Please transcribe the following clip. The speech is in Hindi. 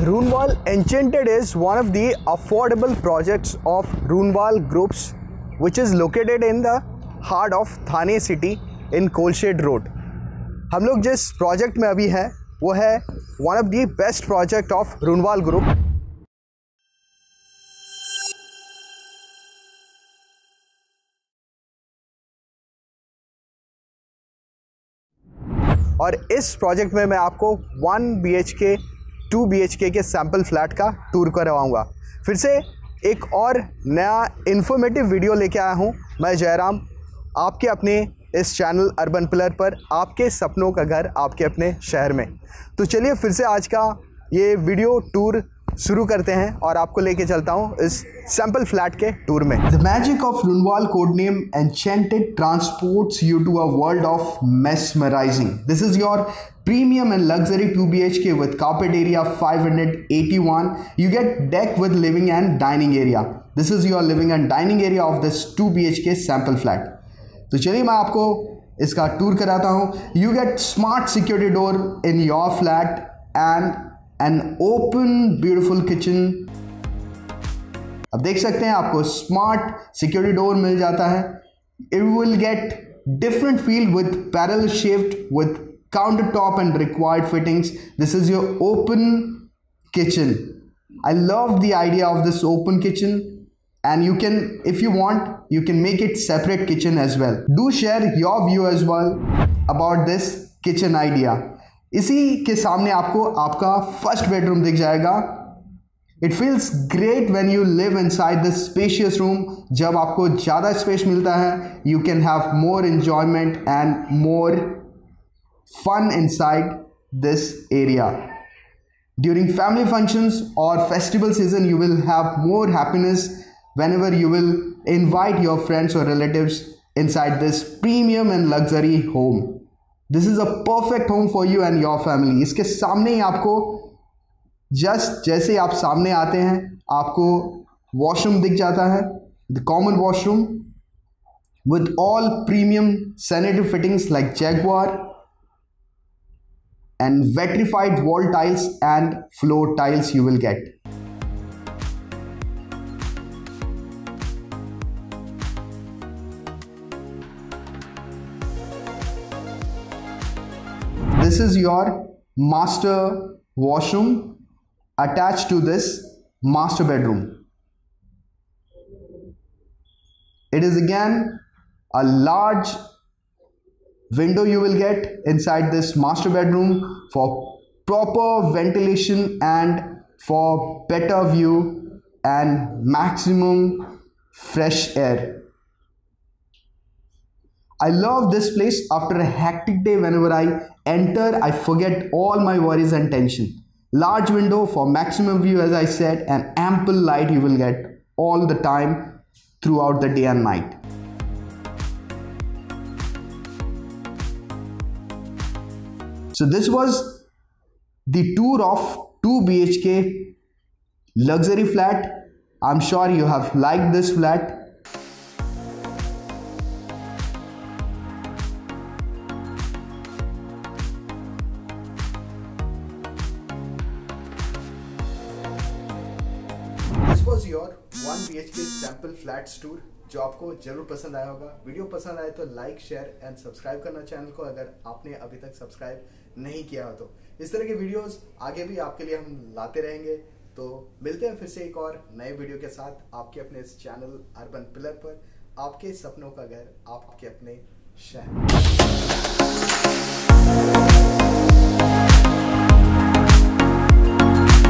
Runewal Enchanted is one of the affordable projects of Runewal Groups, which is located in the heart of Thane city in Kolshed Road. हम लोग जिस प्रोजेक्ट में अभी हैं वो है one of the best project of Runwal group और इस प्रोजेक्ट में मैं आपको one B K two B K sample flat का टूर करवाऊँगा। फिर से एक और नया इन्फॉर्मेटिव वीडियो लेके आया हूँ। मैं जयराम, आपके अपने इस चैनल अर्बन प्लर पर, आपके सपनों का घर, आपके अपने शहर में। तो चलिए फिर से आज का ये वीडियो टूर शुरू करते हैं और आपको लेके चलता हूँ इस सैंपल फ्लैट के टूर में। The magic of Runwal code name enchanted transports you to a world of mesmerizing this is your premium and luxury 2 BHK with carpet area 581 you get deck with living and dining area. This is your living and dining area of this 2 BHK sample flat. तो चलिए मैं आपको इसका टूर कराता हूँ। You get smart security door in your flat and an open beautiful kitchen अब देख सकते हैं आपको स्मार्ट सिक्योरिटी डोर मिल जाता है। It will get different feel with parallel shift with counter top and required fittings this is your open kitchen I love the idea of this open kitchen and you can if you want you can make it separate kitchen as well do share your view as well about this kitchen idea इसी के सामने आपको आपका फ़र्स्ट बेडरूम दिख जाएगा। It feels great when you live inside the spacious room जब आपको ज़्यादा स्पेस मिलता है you can have more enjoyment and more fun inside this area during family functions और festival season you will have more happiness whenever you will invite your friends और relative inside this premium and luxury home this is a perfect home for you and your family इसके सामने ही आपको जस्ट जैसे ही आप सामने आते हैं, आपको वॉशरूम दिख जाता है the common washroom with all premium sanitary fittings like Jaguar and vitrified wall tiles and floor tiles you will get this is your master washroom attached to this master bedroom. It is again a large window you will get inside this master bedroom for proper ventilation and for better view and maximum fresh air I love this place after a hectic day whenever I enter I forget all my worries and tension. Large window for maximum view as I said and ample light you will get all the time throughout the day and night. So this was the tour of 2 BHK luxury flat. I'm sure you have liked this flat was your one B H K sample flats tour जो आपको ज़रूर पसंद आया होगा। वीडियो पसंद आए तो लाइक शेयर एंड सब्सक्राइब करना चैनल को अगर आपने अभी तक सब्सक्राइब नहीं किया हो तो। इस तरह के वीडियोस आगे भी आपके लिए हम लाते रहेंगे। तो मिलते हैं फिर से एक और नए वीडियो के साथ आपके अपने इस चैनल अर्बन पिलर पर। आपके सपनों का घर आपके अपने शहर।